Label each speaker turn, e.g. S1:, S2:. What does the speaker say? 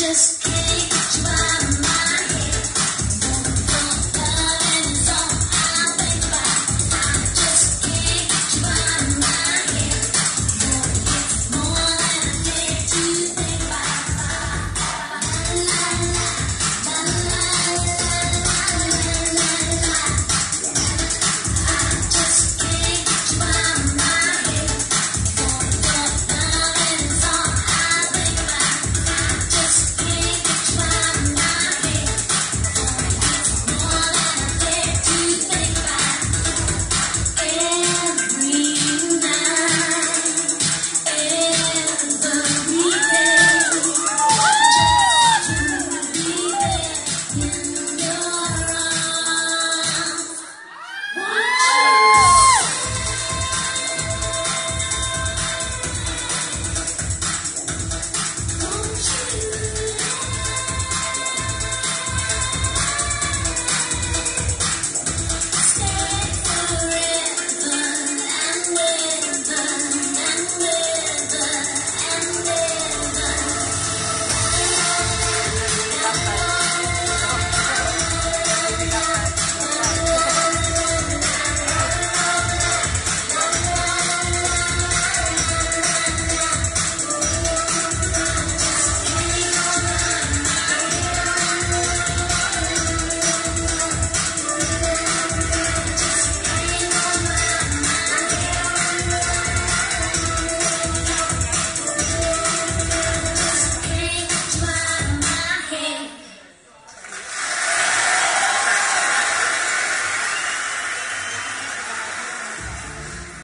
S1: just came my mind.